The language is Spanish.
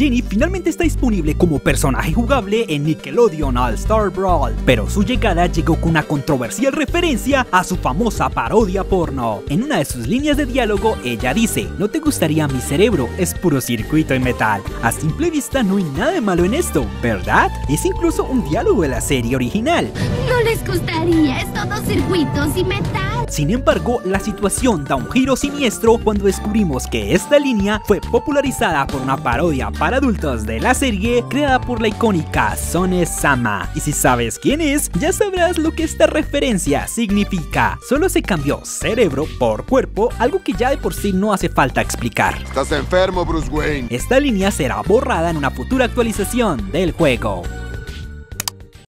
Jenny finalmente está disponible como personaje jugable en Nickelodeon All Star Brawl, pero su llegada llegó con una controversial referencia a su famosa parodia porno. En una de sus líneas de diálogo, ella dice, no te gustaría mi cerebro, es puro circuito y metal. A simple vista no hay nada de malo en esto, ¿verdad? Es incluso un diálogo de la serie original. No les gustaría, es todo circuitos y metal. Sin embargo, la situación da un giro siniestro cuando descubrimos que esta línea fue popularizada por una parodia para adultos de la serie creada por la icónica Sone Sama. Y si sabes quién es, ya sabrás lo que esta referencia significa. Solo se cambió cerebro por cuerpo, algo que ya de por sí no hace falta explicar. Estás enfermo, Bruce Wayne. Esta línea será borrada en una futura actualización del juego.